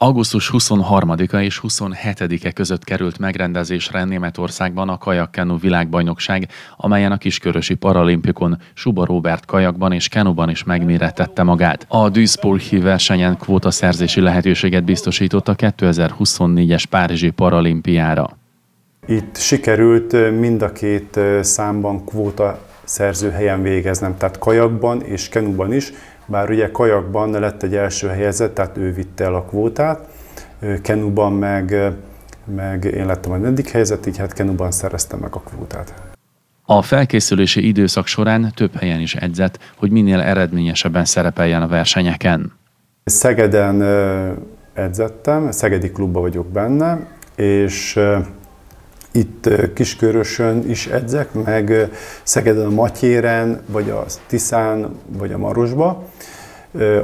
Augusztus 23-a és 27-e között került megrendezésre Németországban a kajakkenu világbajnokság, amelyen a kiskörösi paralimpikon Suba Robert kajakban és kenuban is megmérettette magát. A Duisburgi versenyen kvóta szerzési lehetőséget biztosított a 2024-es Párizsi paralimpiára. Itt sikerült mind a két számban kvóta szerző helyen végeznem, tehát kajakban és kenuban is, bár ugye kajakban lett egy első helyezett, tehát ő vitte el a kvótát, kenuban meg, meg én lettem a negyedik helyzet, így hát kenuban szereztem meg a kvótát. A felkészülési időszak során több helyen is edzett, hogy minél eredményesebben szerepeljen a versenyeken. Szegeden edzettem, Szegedi klubban vagyok benne, és itt Kiskörösön is edzek, meg Szegeden a Matyéren, vagy a Tiszán, vagy a Marosba.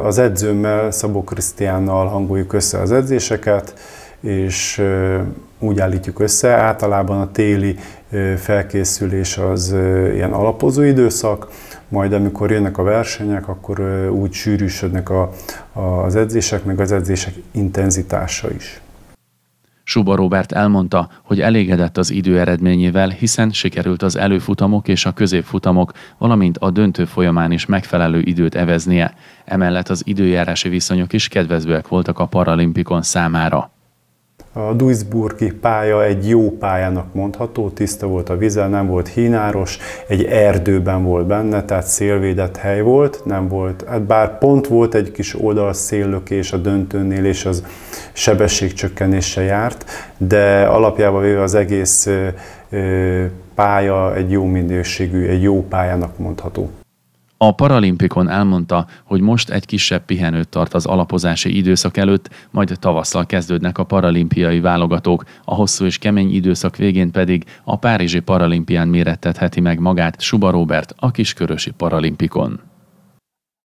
Az edzőmmel, Szabó Krisztiánnal hangoljuk össze az edzéseket, és úgy állítjuk össze. Általában a téli felkészülés az ilyen alapozó időszak, majd amikor jönnek a versenyek, akkor úgy sűrűsödnek a, az edzések, meg az edzések intenzitása is. Suba Robert elmondta, hogy elégedett az idő eredményével, hiszen sikerült az előfutamok és a középfutamok, valamint a döntő folyamán is megfelelő időt eveznie. Emellett az időjárási viszonyok is kedvezőek voltak a paralimpikon számára. A Duisburgi pálya egy jó pályának mondható, tiszta volt a vize, nem volt hínáros, egy erdőben volt benne, tehát szélvédett hely volt, nem volt, hát bár pont volt egy kis oldalszéllökés a döntőnél, és az sebességcsökkenése járt, de alapjában véve az egész pálya egy jó minőségű, egy jó pályának mondható. A paralimpikon elmondta, hogy most egy kisebb pihenőt tart az alapozási időszak előtt, majd tavasszal kezdődnek a paralimpiai válogatók, a hosszú és kemény időszak végén pedig a Párizsi paralimpián mérettetheti meg magát Suba Robert a kiskörösi paralimpikon.